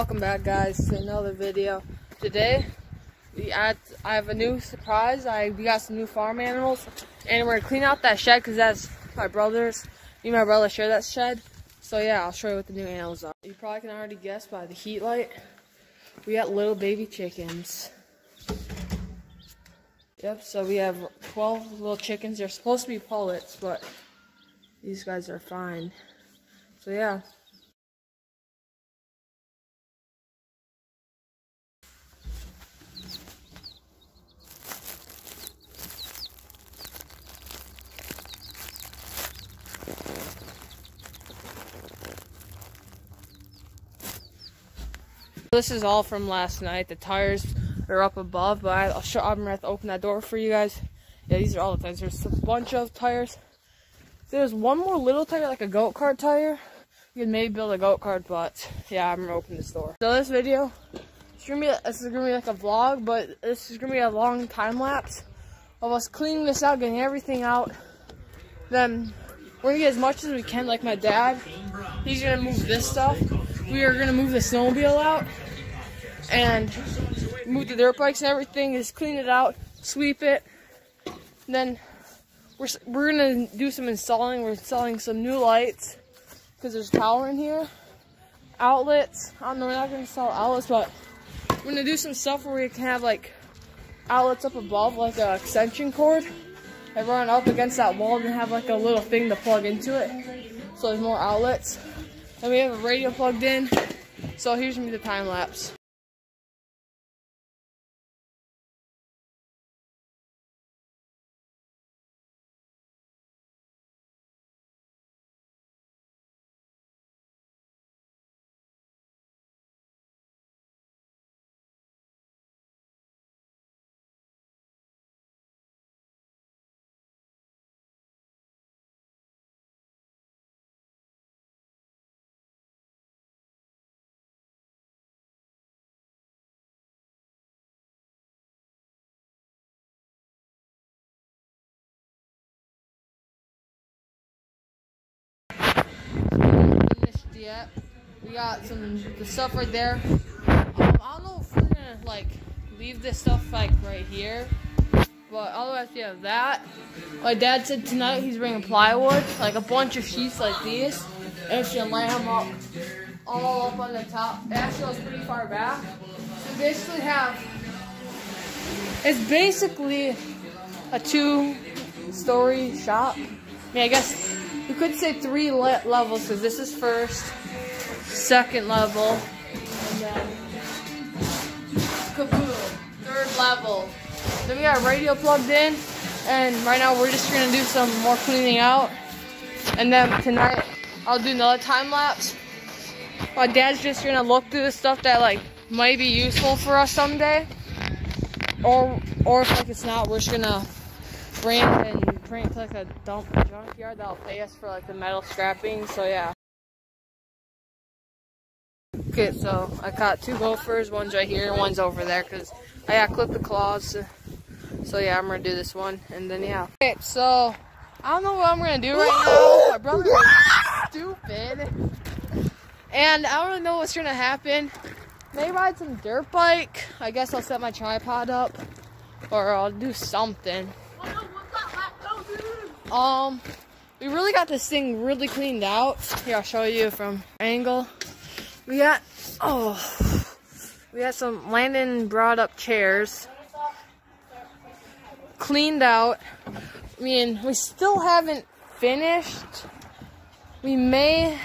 Welcome back guys to another video. Today we at I have a new surprise. I we got some new farm animals and we're gonna clean out that shed because that's my brother's. Me and my brother share that shed. So yeah, I'll show you what the new animals are. You probably can already guess by the heat light. We got little baby chickens. Yep, so we have 12 little chickens. They're supposed to be pullets, but these guys are fine. So yeah. This is all from last night. The tires are up above, but I'll show. I'm gonna have to open that door for you guys. Yeah, these are all the tires. There's a bunch of tires. There's one more little tire, like a goat cart tire. You could maybe build a goat cart, but yeah, I'm gonna open this door. So this video, it's gonna be this is gonna be like a vlog, but this is gonna be a long time lapse of us cleaning this out, getting everything out. Then we're gonna get as much as we can, like my dad. He's gonna move this stuff. We are gonna move the snowmobile out and move the dirt bikes and everything. Just clean it out, sweep it. And then we're we're gonna do some installing. We're installing some new lights because there's a tower in here. Outlets. I don't know. We're not gonna install outlets, but we're gonna do some stuff where we can have like outlets up above, like a extension cord, and run up against that wall and have like a little thing to plug into it. So there's more outlets. And we have a radio plugged in. So here's me the time lapse. Yet. We got some the stuff right there. Um, I don't know if we're gonna like leave this stuff like right here, but otherwise we have that. My dad said tonight he's bringing plywood, like a bunch of sheets like these, and she'll lay them up all up on the top. It actually goes pretty far back. So basically have it's basically a two-story shop. I mean, I guess you could say three le levels because this is first, second level, and then kaboom, third level. Then we got radio plugged in, and right now we're just gonna do some more cleaning out. And then tonight I'll do another time lapse. My dad's just gonna look through the stuff that like might be useful for us someday. Or or if like it's not, we're just gonna it to like a dump junkyard that'll pay us for like the metal scrapping. So yeah. Okay, so I caught two gophers. One's right here, and one's over there because I got clipped the claws. So yeah, I'm gonna do this one, and then yeah. Okay, so I don't know what I'm gonna do right now. My brother stupid, and I don't know what's gonna happen. May ride some dirt bike. I guess I'll set my tripod up, or I'll do something. Um, we really got this thing really cleaned out. Here, I'll show you from angle. We got, oh, we got some Landon brought up chairs. Cleaned out. I mean, we still haven't finished. We may,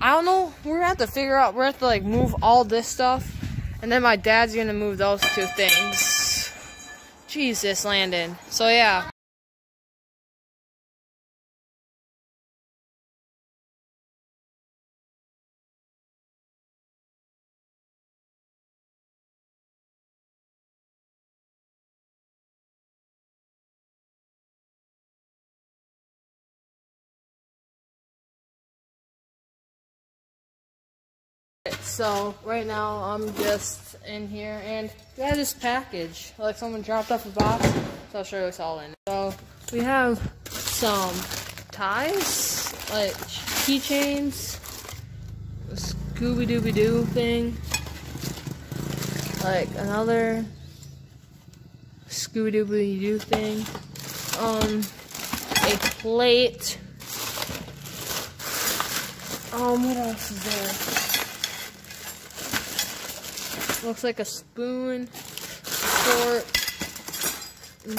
I don't know. We're gonna have to figure out, we're gonna have to like move all this stuff. And then my dad's gonna move those two things. Jesus, Landon. So yeah. So right now I'm just in here and we have this package. Like someone dropped off a box. So I'll show you what's all in. So we have some ties, like keychains, the Scooby Dooby Doo thing. Like another Scooby Dooby Doo thing. Um, a plate. Um, what else is there? Looks like a spoon, fork,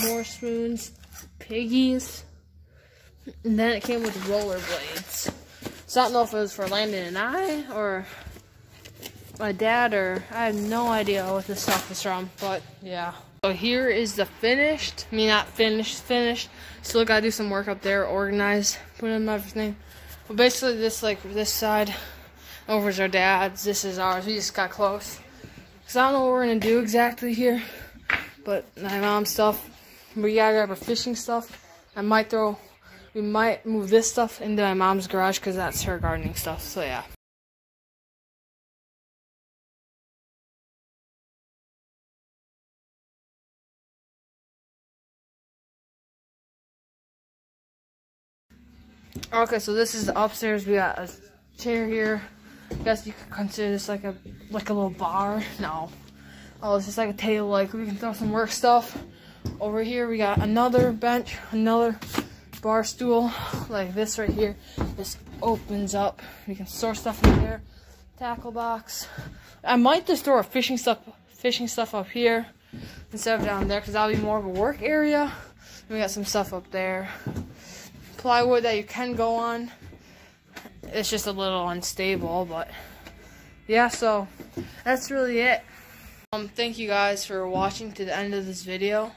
more spoons, piggies, and then it came with rollerblades. So I don't know if it was for Landon and I, or my dad, or I have no idea what this stuff is from, but yeah. So here is the finished, I mean not finished, finished. Still gotta do some work up there, organize, put in everything. But basically this, like, this side over is our dad's, this is ours. We just got close. Cause I don't know what we're gonna do exactly here, but my mom's stuff, we gotta grab our fishing stuff. I might throw, we might move this stuff into my mom's garage because that's her gardening stuff, so yeah. Okay, so this is the upstairs. We got a chair here. I guess you could consider this like a like a little bar. No. Oh, it's just like a table. Like we can throw some work stuff. Over here we got another bench, another bar stool, like this right here. This opens up. We can store stuff in there. Tackle box. I might just throw our fishing stuff fishing stuff up here instead of down there because that'll be more of a work area. We got some stuff up there plywood that you can go on. It's just a little unstable, but yeah, so that's really it. Um, thank you guys for watching to the end of this video.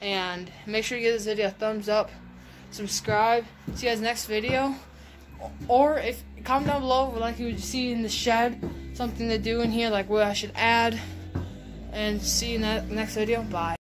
And make sure you give this video a thumbs up, subscribe, see you guys next video. Or if comment down below like you would see in the shed, something to do in here, like what I should add. And see you in that next video. Bye.